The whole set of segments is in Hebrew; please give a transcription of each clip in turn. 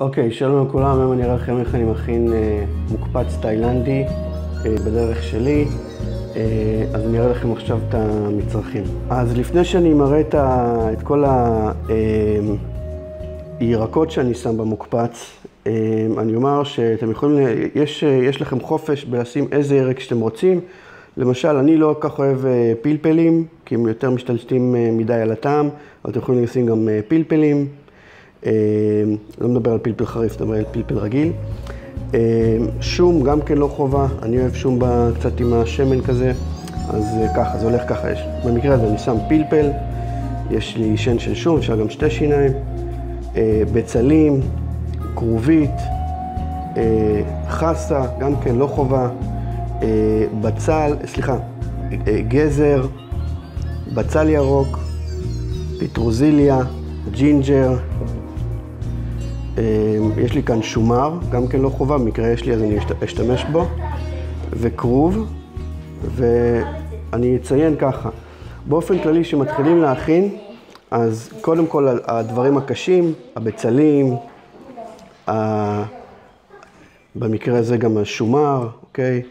אוקיי, שלום לכולם, היום אני אראה לכם איך אני מכין אה, מוקפץ תאילנדי אה, בדרך שלי. אה, אז אני אראה לכם עכשיו את המצרכים. אז לפני שאני מראה את, ה, את כל הירקות שאני שם במוקפץ, אה, אני אומר שאתם יכולים, יש, יש לכם חופש בלשים איזה ירק שאתם רוצים. למשל, אני לא כל כך אוהב אה, פלפלים, כי הם יותר משתלטים אה, מדי על הטעם, אבל אתם יכולים לשים גם אה, פלפלים. אה, לא מדבר על פלפל חריף, מדבר על פלפל רגיל. אה, שום גם כן לא חובה, אני אוהב שום קצת עם השמן כזה, אז אה, ככה, זה הולך ככה. יש. במקרה הזה אני שם פלפל, יש לי שן של שום, אפשר גם שתי שיניים, בצלים, כרובית, חסה, גם כן לא חובה, בצל, סליחה, גזר, בצל ירוק, פטרוזיליה, ג'ינג'ר, אמ, יש לי כאן שומר, גם כן לא חובה, במקרה יש לי אז אני אשתמש בו, וכרוב, ואני אציין ככה, באופן כללי שמתחילים להכין, אז קודם כל הדברים הקשים, הבצלים, ה... במקרה הזה גם השומר, אוקיי?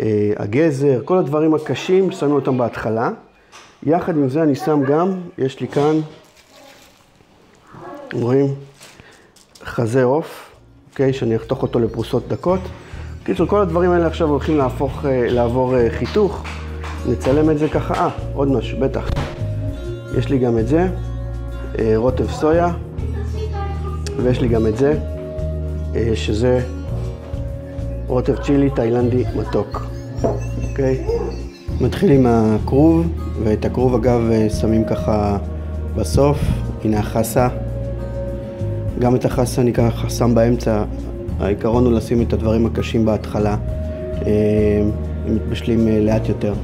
אה, הגזר, כל הדברים הקשים, שמים אותם בהתחלה. יחד עם זה אני שם גם, יש לי כאן, רואים? חזה עוף, אוקיי? שאני אחתוך אותו לפרוסות דקות. בקיצור, כל הדברים האלה עכשיו הולכים להפוך, אה, לעבור אה, חיתוך. נצלם את זה ככה. אה, עוד משהו, בטח. יש לי גם את זה, אה, רוטב סויה, ויש לי גם את זה, שזה רוטב צ'ילי תאילנדי מתוק, אוקיי? מתחיל עם הכרוב, ואת הכרוב אגב שמים ככה בסוף, הנה החסה. גם את החסה אני ככה שם באמצע, העיקרון הוא לשים את הדברים הקשים בהתחלה, אה, הם מתבשלים אה, לאט יותר.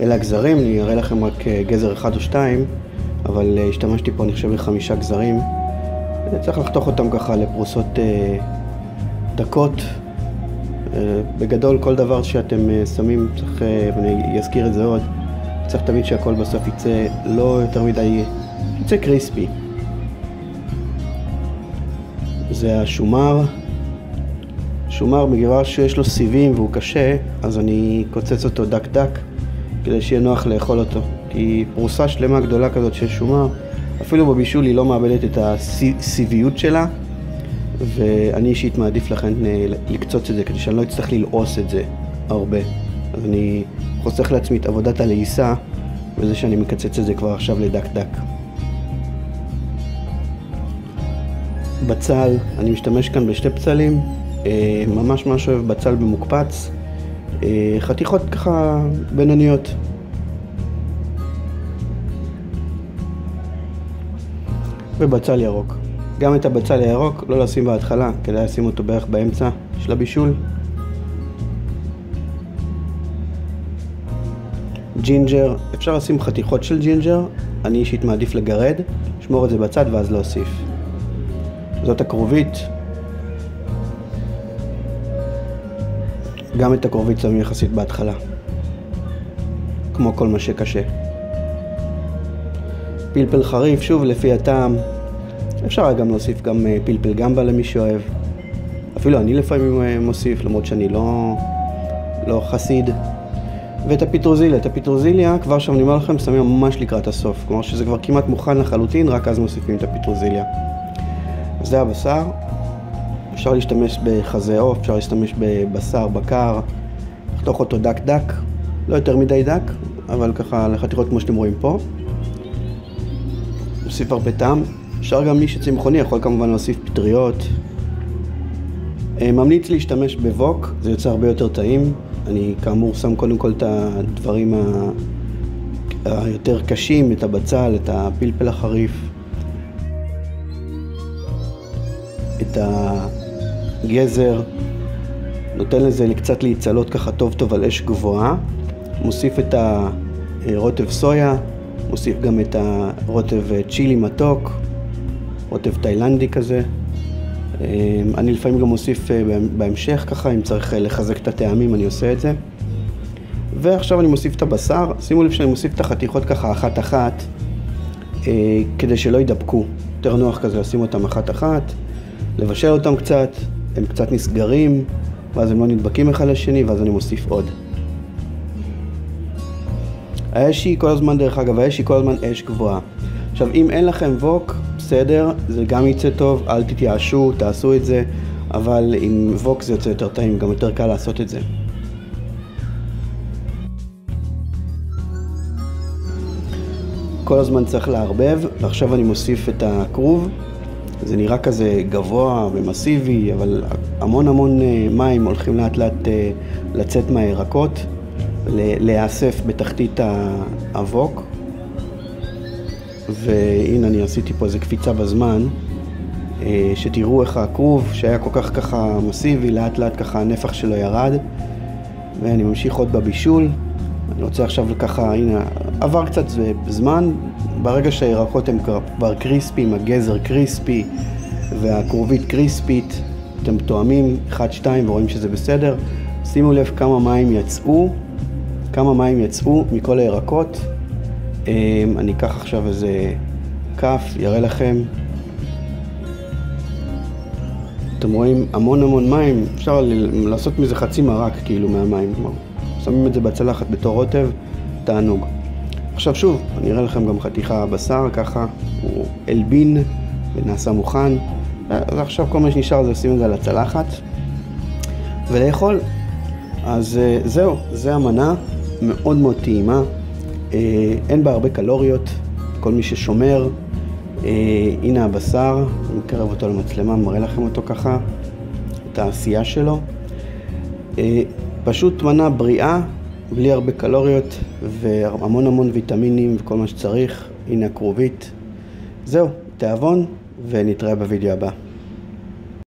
אלה הגזרים, אני אראה לכם רק אה, גזר אחד או שתיים, אבל השתמשתי פה אני חושב בחמישה גזרים. צריך לחתוך אותם ככה לפרוסות דקות. בגדול כל דבר שאתם שמים, צריך, ואני אזכיר את זה עוד, צריך תמיד שהכל בסוף יצא לא יותר מדי, יצא קריספי. זה השומר. שומר, בגלל שיש לו סיבים והוא קשה, אז אני קוצץ אותו דק דק כדי שיהיה נוח לאכול אותו. כי פרוסה שלמה גדולה כזאת של שומר, אפילו בבישול היא לא מאבדת את הסיביות שלה, ואני אישית מעדיף לכן אה, לקצוץ את זה כדי שאני לא אצטרך ללעוס את זה הרבה. אז אני חוסך לעצמי את עבודת הלעיסה בזה שאני מקצץ את זה כבר עכשיו לדק דק. בצל, אני משתמש כאן בשתי בצלים, אה, ממש ממש אוהב בצל במוקפץ, אה, חתיכות ככה בינוניות. ובצל ירוק. גם את הבצל הירוק לא לשים בהתחלה, כדאי לשים אותו בערך באמצע של הבישול. ג'ינג'ר, אפשר לשים חתיכות של ג'ינג'ר, אני אישית מעדיף לגרד, לשמור את זה בצד ואז להוסיף. זאת הכרובית. גם את הכרובית שמים יחסית בהתחלה. כמו כל מה שקשה. פלפל חריף, שוב לפי הטעם. אפשר גם להוסיף גם אה, פלפל גמבה למי שאוהב. אפילו אני לפעמים אה, מוסיף, למרות שאני לא, לא חסיד. ואת הפיטרוזיליה, את הפיטרוזיליה כבר שם אני אומר לכם שמים ממש לקראת הסוף. כלומר שזה כבר כמעט מוכן לחלוטין, רק אז מוסיפים את הפיטרוזיליה. זה הבשר. אפשר להשתמש בחזה עוף, אפשר להשתמש בבשר, בקר, לחתוך אותו דק דק, לא יותר מדי דק, אבל ככה לחתיכות כמו שאתם רואים פה. נוסיף הרבה טעם. אפשר גם מי שצמחוני יכול כמובן להוסיף פטריות. אה, ממליץ להשתמש בווק, זה יוצא הרבה יותר טעים. אני כאמור שם קודם כל את הדברים היותר קשים, את הבצל, את הפלפל החריף. את הגזר, נותן לזה קצת להצלות ככה טוב טוב על אש גבוהה, מוסיף את הרוטב סויה, מוסיף גם את הרוטב צ'ילי מתוק, רוטב תאילנדי כזה. אני לפעמים גם מוסיף אה, בהמשך ככה, אם צריך אה, לחזק את הטעמים אני עושה את זה. ועכשיו אני מוסיף את הבשר, שימו לב שאני מוסיף את החתיכות ככה אחת אחת, אה, כדי שלא יידבקו. יותר נוח כזה לשים אותם אחת-אחת, לבשל אותם קצת, הם קצת נסגרים, ואז הם לא נדבקים אחד לשני, ואז אני מוסיף עוד. האש היא כל הזמן, דרך אגב, האש היא כל הזמן אש גבוהה. עכשיו, אם אין לכם ווק, בסדר, זה גם יצא טוב, אל תתייאשו, תעשו את זה, אבל עם ווק זה יוצא יותר טעים, גם יותר קל לעשות את זה. כל הזמן צריך לערבב, ועכשיו אני מוסיף את הכרוב. זה נראה כזה גבוה ומסיבי, אבל המון המון אה, מים הולכים לאט לאט אה, לצאת מהירקות, להיאסף בתחתית האבוק. והנה אני עשיתי פה איזה קפיצה בזמן, אה, שתראו איך הכרוב שהיה כל כך ככה מסיבי, לאט לאט ככה הנפח שלו ירד. ואני ממשיך עוד בבישול. אני רוצה עכשיו ככה, הנה, עבר קצת זמן, ברגע שהירקות הם כבר קריספיים, הגזר קריספי והכרובית קריספית, אתם תואמים 1-2 ורואים שזה בסדר. שימו לב כמה מים יצאו, כמה מים יצאו מכל הירקות. אמ, אני אקח עכשיו איזה כף, יראה לכם. אתם רואים המון המון מים, אפשר לעשות מזה חצי מרק כאילו מהמים. שמים את זה בצלחת בתור רוטב, תענוג. עכשיו שוב, אני אראה לכם גם חתיכה בשר, ככה הוא אלבין ונעשה מוכן. אז עכשיו כל מה שנשאר זה לשים את זה על הצלחת ולאכול. אז אה, זהו, זה המנה מאוד מאוד טעימה. אה, אין בה הרבה קלוריות, כל מי ששומר. אה, הנה הבשר, אני מקרב אותו למצלמה, מראה לכם אותו ככה, את העשייה שלו. פשוט מנה בריאה, בלי הרבה קלוריות והמון המון ויטמינים וכל מה שצריך. הנה הכרובית. זהו, תיאבון ונתראה בווידאו הבא.